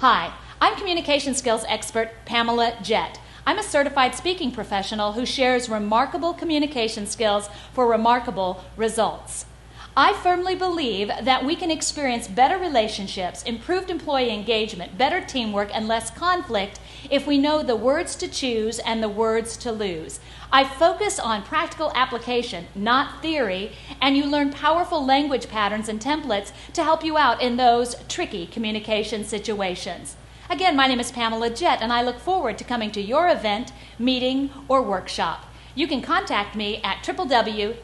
Hi, I'm communication skills expert Pamela Jett. I'm a certified speaking professional who shares remarkable communication skills for remarkable results. I firmly believe that we can experience better relationships, improved employee engagement, better teamwork, and less conflict if we know the words to choose and the words to lose. I focus on practical application, not theory, and you learn powerful language patterns and templates to help you out in those tricky communication situations. Again, my name is Pamela Jett, and I look forward to coming to your event, meeting, or workshop. You can contact me at www.jetct.com.